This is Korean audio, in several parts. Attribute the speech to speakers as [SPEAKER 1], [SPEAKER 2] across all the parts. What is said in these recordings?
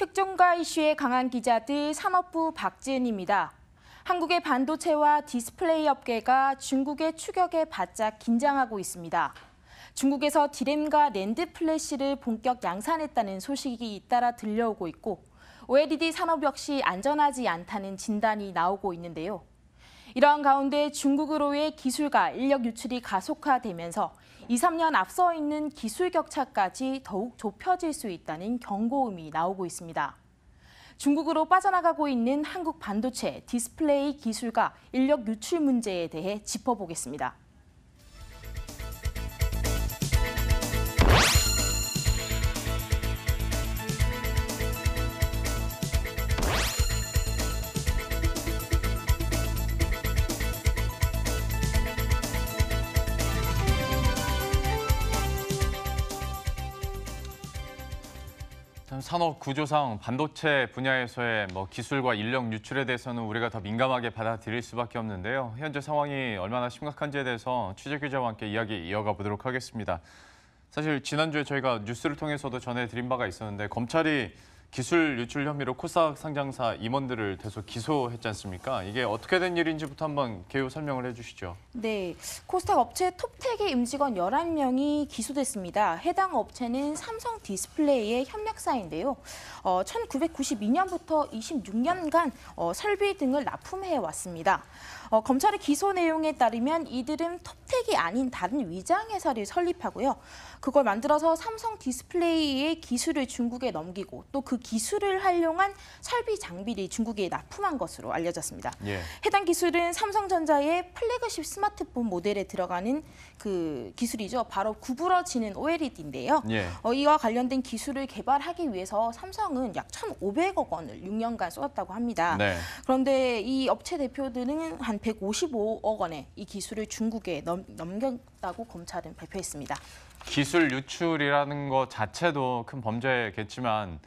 [SPEAKER 1] 특종가 이슈에 강한 기자들 산업부 박지은입니다. 한국의 반도체와 디스플레이 업계가 중국의 추격에 바짝 긴장하고 있습니다. 중국에서 D램과 NAND flash를 본격 양산했다는 소식이 잇따라 들려오고 있고 OLED 산업 역시 안전하지 않다는 진단이 나오고 있는데요. 이러한 가운데 중국으로의 기술과 인력 유출이 가속화되면서 2, 3년 앞서 있는 기술 격차까지 더욱 좁혀질 수 있다는 경고음이 나오고 있습니다. 중국으로 빠져나가고 있는 한국 반도체, 디스플레이 기술과 인력 유출 문제에 대해 짚어보겠습니다.
[SPEAKER 2] 산업 구조상 반도체 분야에서의 뭐 기술과 인력 유출에 대해서는 우리가 더 민감하게 받아들일 수밖에 없는데요. 현재 상황이 얼마나 심각한지에 대해서 취재 기자와 함께 이야기 이어가 보도록 하겠습니다. 사실 지난주에 저희가 뉴스를 통해서도 전해드린 바가 있었는데 검찰이 기술 유출 혐의로 코스닥 상장사 임원들을 대거 기소했지 않습니까? 이게 어떻게 된 일인지부터 한번 개요 설명을 해주시죠.
[SPEAKER 1] 네, 코스닥 업체 톱텍의 임직원 11명이 기소됐습니다. 해당 업체는 삼성 디스플레이의 협력사인데요. 어, 1992년부터 26년간 어, 설비 등을 납품해 왔습니다. 어, 검찰의 기소 내용에 따르면 이들은 톱텍이 아닌 다른 위장 회사를 설립하고요. 그걸 만들어서 삼성 디스플레이의 기술을 중국에 넘기고 또 그 기술을 활용한 설비 장비를 중국에 납품한 것으로 알려졌습니다.
[SPEAKER 2] 예.
[SPEAKER 1] 해당 기술은 삼성전자의 플래그십 스마트폰 모델에 들어가는 그 기술이죠. 바로 구부러지는 OLED인데요.
[SPEAKER 2] 예.
[SPEAKER 1] 어, 이와 관련된 기술을 개발하기 위해서 삼성은 약 1,500억 원을 6년간 쏟았다고 합니다.
[SPEAKER 2] 네.
[SPEAKER 1] 그런데 이 업체 대표들은 한 155억 원의 이 기술을 중국에 넘, 넘겼다고 검찰은 발표했습니다.
[SPEAKER 2] 기술 유출이라는 것 자체도 큰 범죄겠지만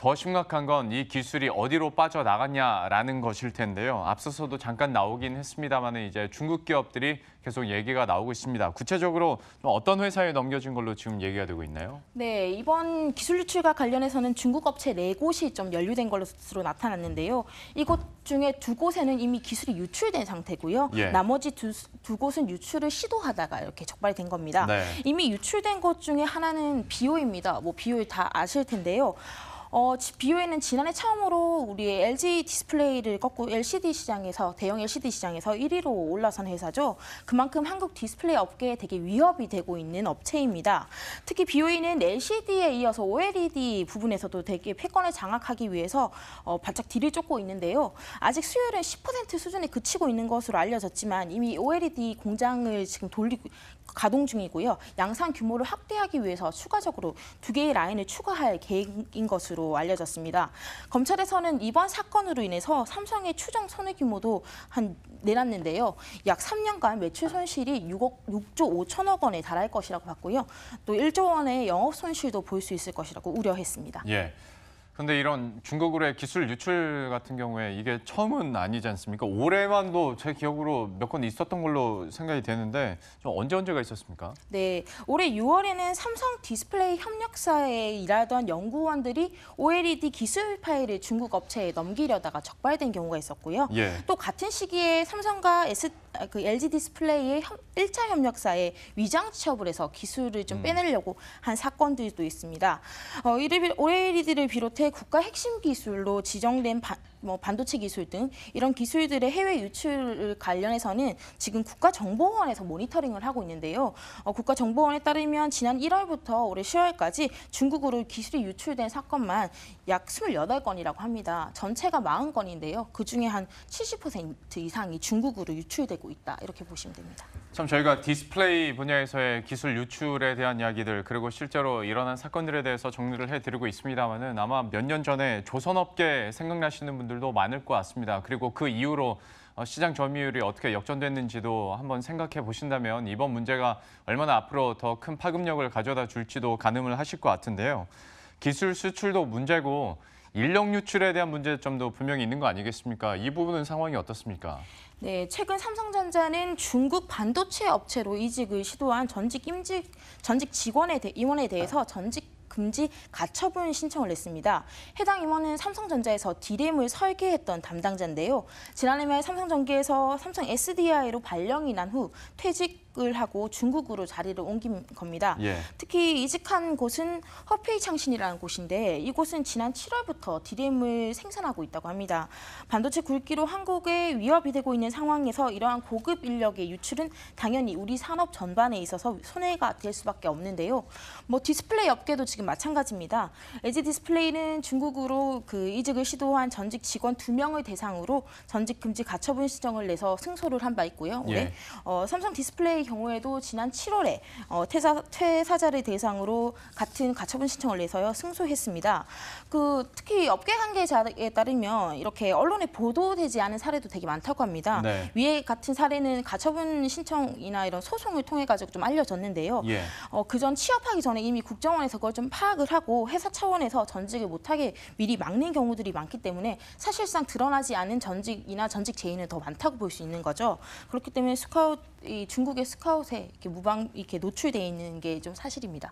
[SPEAKER 2] 더 심각한 건 이 기술이 어디로 빠져나갔냐라는 것일 텐데요. 앞서서도 잠깐 나오긴 했습니다만 이제 중국 기업들이 계속 얘기가 나오고 있습니다. 구체적으로 좀 어떤 회사에 넘겨진 걸로 지금 얘기가 되고 있나요?
[SPEAKER 1] 네, 이번 기술 유출과 관련해서는 중국 업체 네 곳이 좀 연루된 것으로 나타났는데요. 네 곳 중에 두 곳에는 이미 기술이 유출된 상태고요.
[SPEAKER 2] 예.
[SPEAKER 1] 나머지 두, 두 곳은 유출을 시도하다가 이렇게 적발된 겁니다.
[SPEAKER 2] 네.
[SPEAKER 1] 이미 유출된 것 중에 하나는 BOE입니다. 뭐 BOE 다 아실 텐데요. 어, 지- BOE는 지난해 처음으로 우리 LG 디스플레이를 꺾고 LCD 시장에서 대형 LCD 시장에서 1위로 올라선 회사죠. 그만큼 한국 디스플레이 업계에 되게 위협이 되고 있는 업체입니다. 특히 BOE는 LCD에 이어서 OLED 부분에서도 되게 패권을 장악하기 위해서 어, 바짝 뒤를 쫓고 있는데요. 아직 수율은 10% 수준에 그치고 있는 것으로 알려졌지만 이미 OLED 공장을 지금 돌리고 가동 중이고요. 양산 규모를 확대하기 위해서 추가적으로 두 개의 라인을 추가할 계획인 것으로 알려졌습니다. 검찰에서는 이번 사건으로 인해서 삼성의 추정 손해 규모도 한 내놨는데요. 약 3년간 매출 손실이 6억 6조 5천억 원에 달할 것이라고 봤고요. 또 1조 원의 영업 손실도 볼 수 있을 것이라고 우려했습니다.
[SPEAKER 2] 예. 근데 이런 중국으로의 기술 유출 같은 경우에 이게 처음은 아니지 않습니까? 올해만도 제 기억으로 몇 건 있었던 걸로 생각이 되는데 좀 언제 언제가 있었습니까?
[SPEAKER 1] 네, 올해 6월에는 삼성 디스플레이 협력사에 일하던 연구원들이 OLED 기술 파일을 중국 업체에 넘기려다가 적발된 경우가 있었고요.
[SPEAKER 2] 예.
[SPEAKER 1] 또 같은 시기에 삼성과 S, 아, 그 LG 디스플레이의 협, 1차 협력사에 위장 취업을 해서 기술을 좀 빼내려고 한 사건들도 있습니다. 어, 이를 OLED를 비롯해 국가 핵심 기술로 지정된 반, 뭐 반도체 기술 등 이런 기술들의 해외 유출 관련해서는 지금 국가정보원에서 모니터링을 하고 있는데요. 어, 국가정보원에 따르면 지난 1월부터 올해 10월까지 중국으로 기술이 유출된 사건만 약 28건이라고 합니다. 전체가 40건인데요. 그중에 한 70% 이상이 중국으로 유출되고 있다. 이렇게 보시면 됩니다.
[SPEAKER 2] 참 저희가 디스플레이 분야에서의 기술 유출에 대한 이야기들 그리고 실제로 일어난 사건들에 대해서 정리를 해드리고 있습니다만은 아마 몇 년 전에 조선업계 생각나시는 분들도 많을 것 같습니다. 그리고 그 이후로 어, 시장 점유율이 어떻게 역전됐는지도 한번 생각해 보신다면 이번 문제가 얼마나 앞으로 더 큰 파급력을 가져다 줄지도 가늠을 하실 것 같은데요. 기술 수출도 문제고 인력 유출에 대한 문제점도 분명히 있는 거 아니겠습니까? 이 부분은 상황이 어떻습니까?
[SPEAKER 1] 네, 최근 삼성전자는 중국 반도체 업체로 이직을 시도한 전직 임직 전직 직원에 대, 임원에 대해서 전직 금지 가처분 신청을 냈습니다. 해당 임원은 삼성전자에서 D램을 설계했던 담당자인데요. 지난해 말 삼성전기에서 삼성 SDI로 발령이 난 후 퇴직을 하고 중국으로 자리를 옮긴 겁니다.
[SPEAKER 2] 예.
[SPEAKER 1] 특히 이직한 곳은 허페이 창신이라는 곳인데 이곳은 지난 7월부터 D램을 생산하고 있다고 합니다. 반도체 굵기로 한국에 위협이 되고 있는 상황에서 이러한 고급 인력의 유출은 당연히 우리 산업 전반에 있어서 손해가 될 수밖에 없는데요. 뭐 디스플레이 업계도 지금 마찬가지입니다. LG 디스플레이는 중국으로 그 이직을 시도한 전직 직원 두 명을 대상으로 전직 금지 가처분 신청을 내서 승소를 한 바 있고요. 올해
[SPEAKER 2] 예.
[SPEAKER 1] 어, 삼성 디스플레이 경우에도 지난 7월에 어, 퇴사, 퇴사자를 대상으로 같은 가처분 신청을 내서요 승소했습니다. 그 특히 업계 관계자에 따르면 이렇게 언론에 보도되지 않은 사례도 되게 많다고 합니다.
[SPEAKER 2] 네.
[SPEAKER 1] 위에 같은 사례는 가처분 신청이나 이런 소송을 통해 가지고 좀 알려졌는데요.
[SPEAKER 2] 예.
[SPEAKER 1] 어, 그전 취업하기 전에 이미 국정원에서 그걸 좀 파악을 하고 회사 차원에서 전직을 못하게 미리 막는 경우들이 많기 때문에 사실상 드러나지 않은 전직이나 전직 제의는 더 많다고 볼 수 있는 거죠. 그렇기 때문에 스카웃 이 중국의 스카웃에 이렇게 무방 이렇게 노출돼 있는 게 좀 사실입니다.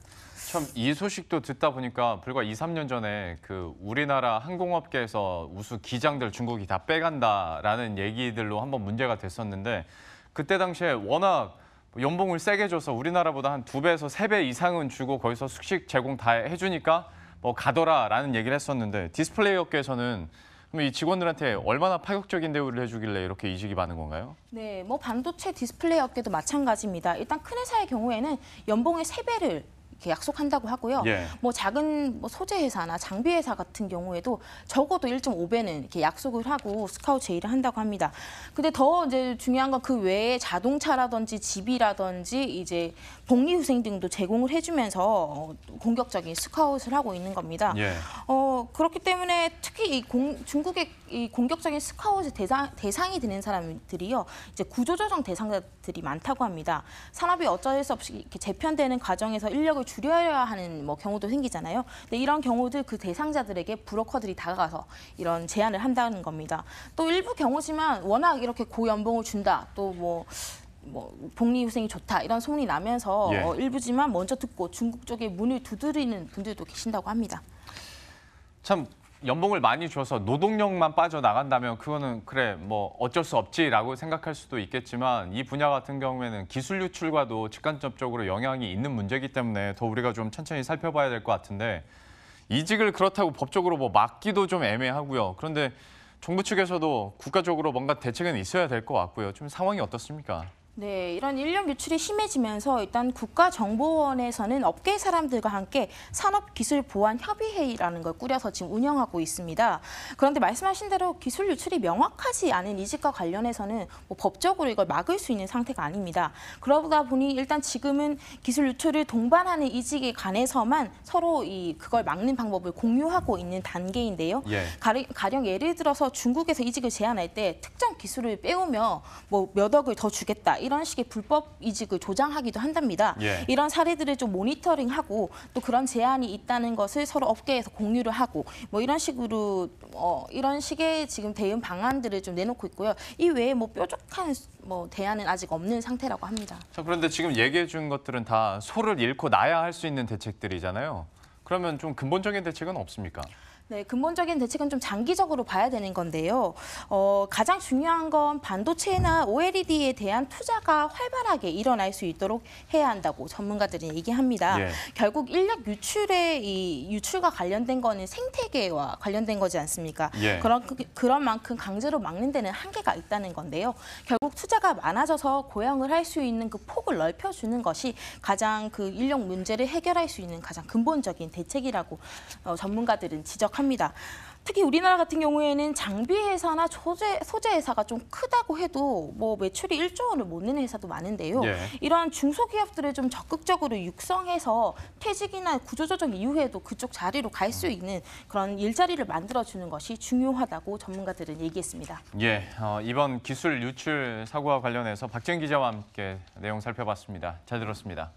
[SPEAKER 2] 참 이 소식도 듣다 보니까 불과 2, 3년 전에 그 우리나라 항공업계에서 우수 기장들 중국이 다 빼간다라는 얘기들로 한번 문제가 됐었는데 그때 당시에 워낙 연봉을 세게 줘서 우리나라보다 한 두 배에서 세 배 이상은 주고 거기서 숙식 제공 다 해주니까 뭐 가더라라는 얘기를 했었는데 디스플레이 업계에서는 그럼 이 직원들한테 얼마나 파격적인 대우를 해주길래 이렇게 이직이 많은 건가요?
[SPEAKER 1] 네, 뭐 반도체 디스플레이 업계도 마찬가지입니다. 일단 큰 회사의 경우에는 연봉의 세배를 약속한다고 하고요.
[SPEAKER 2] 예.
[SPEAKER 1] 뭐 작은 뭐 소재 회사나 장비 회사 같은 경우에도 적어도 1.5배는 이렇게 약속을 하고 스카우트 제의를 한다고 합니다. 근데 더 이제 중요한 건 그 외에 자동차라든지 집이라든지 이제 복리후생 등도 제공을 해주면서 어, 공격적인 스카웃을 하고 있는 겁니다.
[SPEAKER 2] 예.
[SPEAKER 1] 어 그렇기 때문에 특히 이 공, 중국의 이 공격적인 스카웃의 대상, 대상이 되는 사람들이요 이제 구조조정 대상자들이 많다고 합니다. 산업이 어쩔 수 없이 이렇게 재편되는 과정에서 인력을 줄여야 하는 뭐 경우도 생기잖아요. 근데 이런 경우들 그 대상자들에게 브로커들이 다가가서 이런 제안을 한다는 겁니다. 또 일부 경우지만 워낙 이렇게 고연봉을 준다 또뭐 뭐 복리후생이 좋다 이런 소문이 나면서
[SPEAKER 2] 예.
[SPEAKER 1] 어, 일부지만 먼저 듣고 중국 쪽에 문을 두드리는 분들도 계신다고 합니다.
[SPEAKER 2] 참 연봉을 많이 줘서 노동력만 빠져 나간다면 그거는 그래 뭐 어쩔 수 없지라고 생각할 수도 있겠지만 이 분야 같은 경우에는 기술 유출과도 직간접적으로 영향이 있는 문제이기 때문에 더 우리가 좀 천천히 살펴봐야 될 것 같은데 이직을 그렇다고 법적으로 뭐 막기도 좀 애매하고요. 그런데 정부 측에서도 국가적으로 뭔가 대책은 있어야 될 것 같고요. 좀 상황이 어떻습니까?
[SPEAKER 1] 네, 이런 인력 유출이 심해지면서 일단 국가정보원에서는 업계 사람들과 함께 산업기술보안협의회의라는 걸 꾸려서 지금 운영하고 있습니다. 그런데 말씀하신 대로 기술 유출이 명확하지 않은 이직과 관련해서는 뭐 법적으로 이걸 막을 수 있는 상태가 아닙니다. 그러다 보니 일단 지금은 기술 유출을 동반하는 이직에 관해서만 서로 이 그걸 막는 방법을 공유하고 있는 단계인데요.
[SPEAKER 2] 예.
[SPEAKER 1] 가령, 가령 예를 들어서 중국에서 이직을 제안할 때 특정 기술을 빼오며 뭐 몇 억을 더 주겠다 이런 식의 불법 이직을 조장하기도 한답니다.
[SPEAKER 2] 예.
[SPEAKER 1] 이런 사례들을 좀 모니터링하고 또 그런 제안이 있다는 것을 서로 업계에서 공유를 하고 뭐 이런 식으로 어, 이런 식의 지금 대응 방안들을 좀 내놓고 있고요. 이 외에 뭐 뾰족한 뭐 대안은 아직 없는 상태라고 합니다.
[SPEAKER 2] 자, 그런데 지금 얘기해 준 것들은 다 소를 잃고 나야 할 수 있는 대책들이잖아요. 그러면 좀 근본적인 대책은 없습니까?
[SPEAKER 1] 네, 근본적인 대책은 좀 장기적으로 봐야 되는 건데요. 어, 가장 중요한 건 반도체나 OLED에 대한 투자가 활발하게 일어날 수 있도록 해야 한다고 전문가들은 얘기합니다.
[SPEAKER 2] 예.
[SPEAKER 1] 결국 인력 유출의 이 유출과 관련된 거는 생태계와 관련된 거지 않습니까?
[SPEAKER 2] 예.
[SPEAKER 1] 그런 그- 그런 만큼 강제로 막는 데는 한계가 있다는 건데요. 결국 투자가 많아져서 고용을 할 수 있는 그 폭을 넓혀 주는 것이 가장 그 인력 문제를 해결할 수 있는 가장 근본적인 대책이라고 어, 전문가들은 지적 합니다. 특히 우리나라 같은 경우에는 장비 회사나 소재 소재 회사가 좀 크다고 해도 뭐 매출이 1조 원을 못 내는 회사도 많은데요.
[SPEAKER 2] 예.
[SPEAKER 1] 이러한 중소기업들을 좀 적극적으로 육성해서 퇴직이나 구조조정 이후에도 그쪽 자리로 갈 수 있는 그런 일자리를 만들어주는 것이 중요하다고 전문가들은 얘기했습니다.
[SPEAKER 2] 예, 어, 이번 기술 유출 사고와 관련해서 박지은 기자와 함께 내용 살펴봤습니다. 잘 들었습니다.